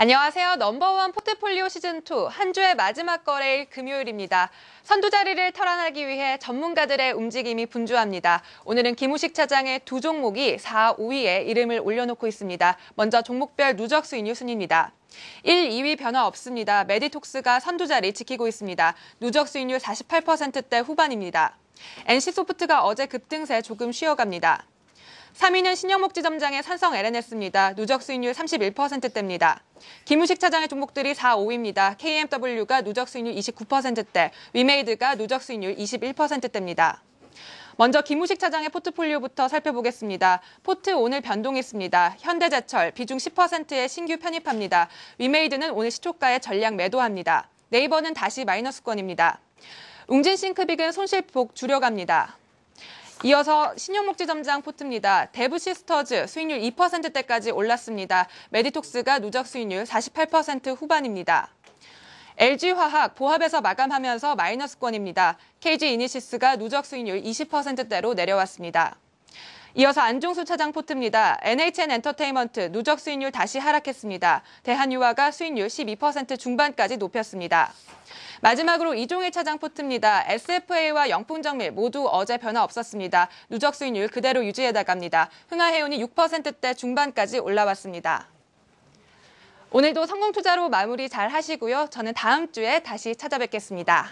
안녕하세요. 넘버원 포트폴리오 시즌2 한 주의 마지막 거래일 금요일입니다. 선두 자리를 탈환하기 위해 전문가들의 움직임이 분주합니다. 오늘은 김우식 차장의 두 종목이 4, 5위에 이름을 올려놓고 있습니다. 먼저 종목별 누적 수익률 순입니다. 1, 2위 변화 없습니다. 메디톡스가 선두 자리 지키고 있습니다. 누적 수익률 48%대 후반입니다. NC소프트가 어제 급등세 조금 쉬어갑니다. 3위는 신영목지점장의 산성 LNS입니다. 누적 수익률 31%대입니다. 김우식 차장의 종목들이 4, 5위입니다. KMW가 누적 수익률 29%대, 위메이드가 누적 수익률 21%대입니다. 먼저 김우식 차장의 포트폴리오부터 살펴보겠습니다. 포트 오늘 변동했습니다. 현대제철 비중 10%의 신규 편입합니다. 위메이드는 오늘 시초가에 전량 매도합니다. 네이버는 다시 마이너스권입니다. 웅진싱크빅은 손실폭 줄여갑니다. 이어서 신용목지점장 포트입니다. 데브시스터즈 수익률 2%대까지 올랐습니다. 메디톡스가 누적 수익률 48% 후반입니다. LG화학 보합에서 마감하면서 마이너스권입니다. KG이니시스가 누적 수익률 20%대로 내려왔습니다. 이어서 안종수 차장 포트입니다. NHN 엔터테인먼트 누적 수익률 다시 하락했습니다. 대한유화가 수익률 12% 중반까지 높였습니다. 마지막으로 이종일 차장 포트입니다. SFA와 영풍정밀 모두 어제 변화 없었습니다. 누적 수익률 그대로 유지해 나갑니다. 흥하해운이 6%대 중반까지 올라왔습니다. 오늘도 성공 투자로 마무리 잘 하시고요. 저는 다음 주에 다시 찾아뵙겠습니다.